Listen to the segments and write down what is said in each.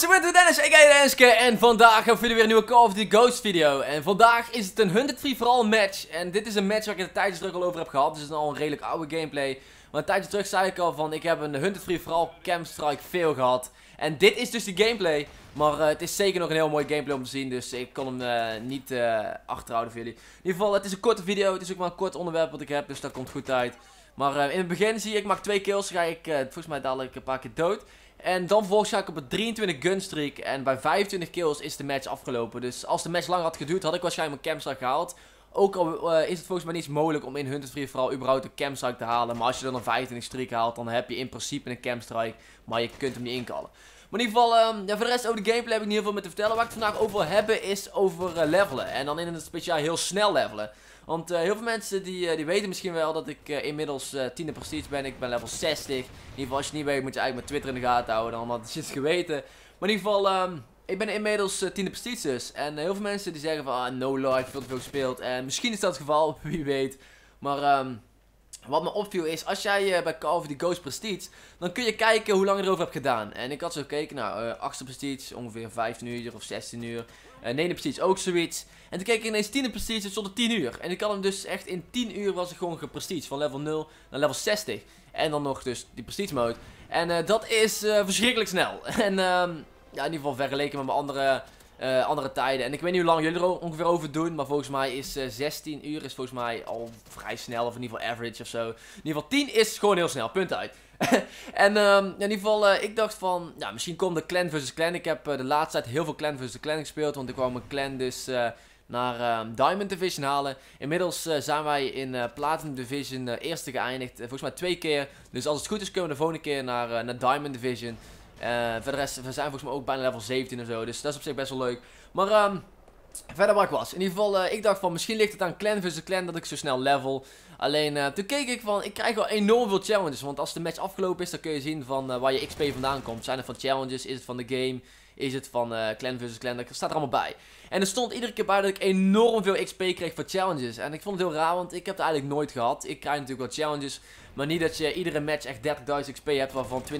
Jongens, ik ben Dennis, ik ben Denniske en vandaag hebben jullie weer een nieuwe Call of Duty Ghost video. En vandaag is het een 100 free for all match. En dit is een match waar ik het een tijdje terug al over heb gehad, dus het is al een redelijk oude gameplay. Maar een tijdje terug zei ik al van, ik heb een 100 free for all Camstrike veel gehad. En dit is dus de gameplay, maar uh, het is zeker nog een heel mooi gameplay om te zien, dus ik kon hem uh, niet uh, achterhouden voor jullie. In ieder geval, het is een korte video, het is ook maar een kort onderwerp wat ik heb, dus dat komt goed uit. Maar in het begin zie je, ik maak twee kills, ga ik volgens mij dadelijk een paar keer dood. En dan vervolgens ga ik op een 23 gunstreak. En bij 25 kills is de match afgelopen. Dus als de match langer had geduurd, had ik waarschijnlijk mijn campstrike gehaald. Ook al uh, is het volgens mij niet mogelijk om in Hunted Free vooral überhaupt een campstrike te halen. Maar als je dan een 25 streak haalt, dan heb je in principe een campstrike. Maar je kunt hem niet inkallen. In ieder geval, ja, voor de rest over de gameplay heb ik niet heel veel meer te vertellen. Waar ik het vandaag over wil hebben is over uh, levelen. En dan in het speciaal heel snel levelen. Want uh, heel veel mensen die, uh, die weten misschien wel dat ik uh, inmiddels uh, tiende prestige ben. Ik ben level 60. In ieder geval als je niet weet moet je eigenlijk mijn Twitter in de gaten houden. Dan had je het geweten. Maar in ieder geval, um, ik ben inmiddels tiende prestige dus. En heel veel mensen die zeggen van ah, no life, veel te veel gespeeld. En misschien is dat het geval, wie weet. Maar um, wat me opviel is, als jij bij Call of Duty Ghost Prestige, dan kun je kijken hoe lang je erover hebt gedaan. En ik had zo gekeken, nou, uh, 8 prestige, ongeveer 15 uur of 16 uur. Uh, nee, precies ook zoiets. En toen keek ik ineens 10 prestige, het stond er 10 uur. En ik had hem dus echt in 10 uur was ik gewoon geprestige. Van level 0 naar level 60. En dan nog dus die prestige mode. En uh, dat is uh, verschrikkelijk snel. en um, ja, in ieder geval vergeleken met mijn andere, uh, andere tijden. En ik weet niet hoe lang jullie er ongeveer over doen. Maar volgens mij is 16 uur is volgens mij al vrij snel. Of in ieder geval average of zo. In ieder geval 10 is gewoon heel snel. Punt uit. en um, in ieder geval, uh, ik dacht van, ja, misschien komt de clan versus clan. Ik heb uh, de laatste tijd heel veel clan versus clan gespeeld, want ik wou mijn clan dus uh, naar um, Diamond Division halen. Inmiddels zijn wij in Platinum Division eerste geëindigd, volgens mij twee keer. Dus als het goed is kunnen we de volgende keer naar, naar Diamond Division. Voor de rest, we zijn volgens mij ook bijna level 17 en zo, dus dat is op zich best wel leuk. Maar um, verder waar ik was. In ieder geval, ik dacht van, misschien ligt het aan clan versus clan dat ik zo snel level. Alleen uh, toen keek ik van, ik krijg wel enorm veel challenges. Want als de match afgelopen is, dan kun je zien van uh, waar je XP vandaan komt. Zijn het van challenges? Is het van de game? Is het van uh, clan versus clan? Dat staat er allemaal bij. En er stond iedere keer bij dat ik enorm veel XP kreeg voor challenges. En ik vond het heel raar, want ik heb het eigenlijk nooit gehad. Ik krijg natuurlijk wel challenges. Maar niet dat je iedere match echt 30.000 XP hebt, waarvan 20.000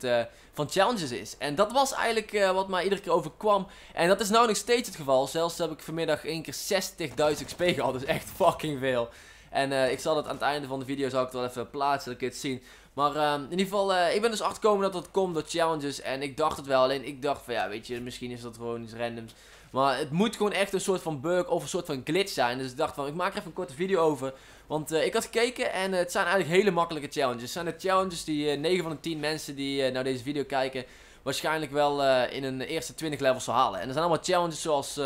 uh, van challenges is. En dat was eigenlijk uh, wat mij iedere keer overkwam. En dat is nou nog steeds het geval. Zelfs heb ik vanmiddag één keer 60.000 XP gehad. Is echt fucking veel. En uh, ik zal dat aan het einde van de video zal ik het wel even plaatsen, dat ik het zien. Maar uh, in ieder geval, uh, ik ben dus achtergekomen dat dat komt door challenges. En ik dacht het wel, alleen ik dacht van ja, weet je, misschien is dat gewoon iets randoms. Maar het moet gewoon echt een soort van bug of een soort van glitch zijn. Dus ik dacht van, ik maak er even een korte video over. Want ik had gekeken en het zijn eigenlijk hele makkelijke challenges. Het zijn de challenges die 9 van de 10 mensen die naar deze video kijken... waarschijnlijk wel in een eerste 20 levels zal halen. En er zijn allemaal challenges zoals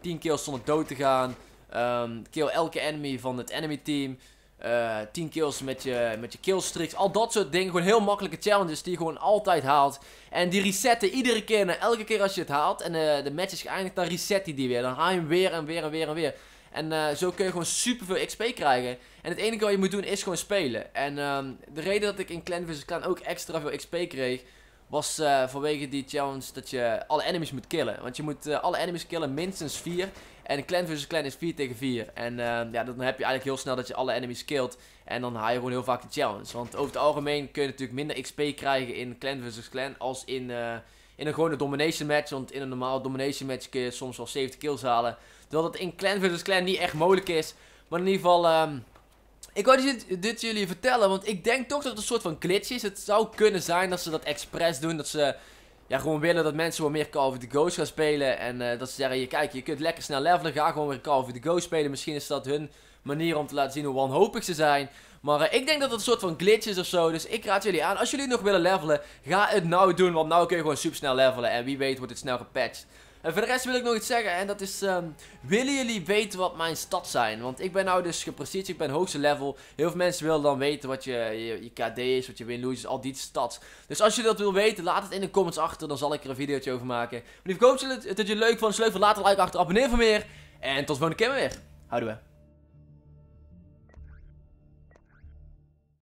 10 kills zonder dood te gaan... Um, kill elke enemy van het enemy team. Uh, 10 kills met je, met je killstreaks. Al dat soort dingen. Gewoon heel makkelijke challenges die je gewoon altijd haalt. En die resetten iedere keer. En elke keer als je het haalt en uh, de match is geëindigd, dan reset hij die weer. Dan haal je hem weer en weer en weer en weer. En uh, zo kun je gewoon super veel XP krijgen. En het enige wat je moet doen is gewoon spelen. En um, de reden dat ik in Clan vs Clan ook extra veel XP kreeg was uh, vanwege die challenge dat je alle enemies moet killen. Want je moet uh, alle enemies killen, minstens 4. En clan versus clan is 4 tegen 4. En uh, ja, dan heb je eigenlijk heel snel dat je alle enemies killt. En dan haal je gewoon heel vaak de challenge. Want over het algemeen kun je natuurlijk minder XP krijgen in clan versus clan als in, in een gewone domination match. Want in een normale domination match kun je soms wel 70 kills halen. Terwijl dat in clan versus clan niet echt mogelijk is. Maar in ieder geval... Um, ik wou dit, dit, jullie vertellen, want ik denk toch dat het een soort van glitch is. Het zou kunnen zijn dat ze dat expres doen, dat ze ja, gewoon willen dat mensen wel meer Call of Duty Ghost gaan spelen. En uh, dat ze zeggen, je, kijk, je kunt lekker snel levelen, ga gewoon weer Call of Duty Ghost spelen. Misschien is dat hun manier om te laten zien hoe wanhopig ze zijn. Maar uh, ik denk dat het een soort van glitch is of zo. Dus ik raad jullie aan, als jullie nog willen levelen, ga het nou doen. Want nou kun je gewoon super snel levelen. En wie weet wordt het snel gepatcht. En voor de rest wil ik nog iets zeggen. En dat is, um, willen jullie weten wat mijn stats zijn? Want ik ben nou dus geprestige, ik ben hoogste level. Heel veel mensen willen dan weten wat je, je, KD is, wat je win is, al die stats. Dus als je dat wil weten, laat het in de comments achter. Dan zal ik er een videootje over maken. Maar ik hoop dat je het leuk vond. Als je leuk laat een like achter, abonneer voor meer. En tot de volgende keer weer. Houden we.